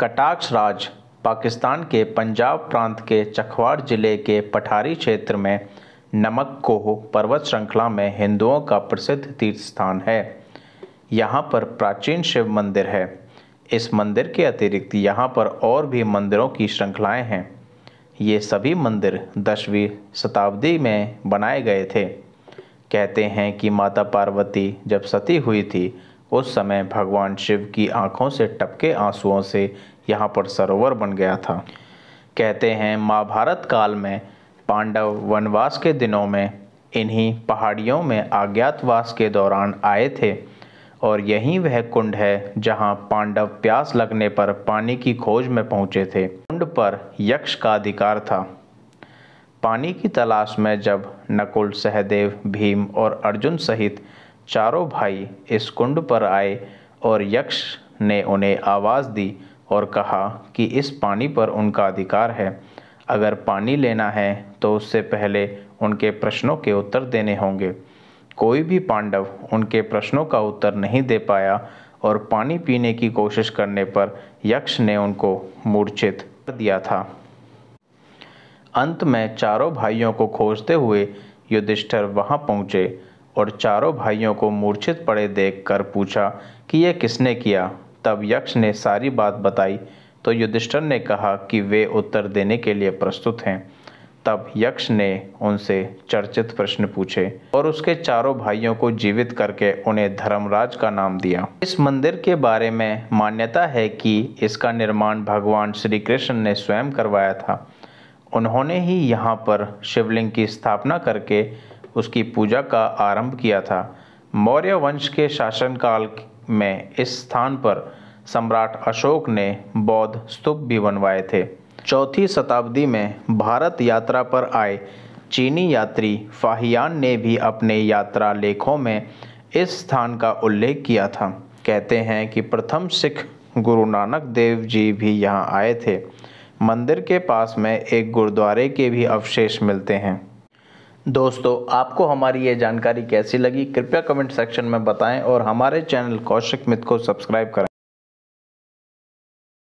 कटाक्ष राज पाकिस्तान के पंजाब प्रांत के चखवाड़ ज़िले के पठारी क्षेत्र में नमक कोह पर्वत श्रृंखला में हिंदुओं का प्रसिद्ध तीर्थ स्थान है। यहाँ पर प्राचीन शिव मंदिर है। इस मंदिर के अतिरिक्त यहाँ पर और भी मंदिरों की श्रृंखलाएँ हैं। ये सभी मंदिर दसवीं शताब्दी में बनाए गए थे। कहते हैं कि माता पार्वती जब सती हुई थी उस समय भगवान शिव की आँखों से टपके आंसुओं से यहाँ पर सरोवर बन गया था। कहते हैं महाभारत काल में, पांडव वनवास के दिनों में, इन्हीं पहाड़ियों में अज्ञातवास के दौरान आए थे और यही वह कुंड है जहाँ पांडव प्यास लगने पर पानी की खोज में पहुँचे थे। कुंड पर यक्ष का अधिकार था। पानी की तलाश में जब नकुल, सहदेव, भीम और अर्जुन सहित चारों भाई इस कुंड पर आए और यक्ष ने उन्हें आवाज़ दी और कहा कि इस पानी पर उनका अधिकार है। अगर पानी लेना है तो उससे पहले उनके प्रश्नों के उत्तर देने होंगे। कोई भी पांडव उनके प्रश्नों का उत्तर नहीं दे पाया और पानी पीने की कोशिश करने पर यक्ष ने उनको मूर्छित कर दिया था। अंत में चारों भाइयों को खोजते हुए युधिष्ठर वहाँ पहुँचे और चारों भाइयों को मूर्छित पड़े देखकर पूछा कि यह किसने किया? तब यक्ष ने सारी बात बताई। तो युधिष्ठर ने कहा कि वे उत्तर देने के लिए प्रस्तुत हैं। तब यक्ष ने उनसे चर्चित प्रश्न पूछे और उसके चारों भाइयों को जीवित करके उन्हें धर्मराज का नाम दिया। इस मंदिर के बारे में मान्यता है कि इसका निर्माण भगवान श्री कृष्ण ने स्वयं करवाया था। उन्होंने ही यहाँ पर शिवलिंग की स्थापना करके उसकी पूजा का आरंभ किया था। मौर्य वंश के शासनकाल में इस स्थान पर सम्राट अशोक ने बौद्ध स्तूप भी बनवाए थे। चौथी शताब्दी में भारत यात्रा पर आए चीनी यात्री फाहियान ने भी अपने यात्रा लेखों में इस स्थान का उल्लेख किया था। कहते हैं कि प्रथम सिख गुरु नानक देव जी भी यहाँ आए थे। मंदिर के पास में एक गुरुद्वारे के भी अवशेष मिलते हैं। दोस्तों, आपको हमारी ये जानकारी कैसी लगी? कृपया कमेंट सेक्शन में बताएँ और हमारे चैनल कौशिक मित्र को सब्सक्राइब करें।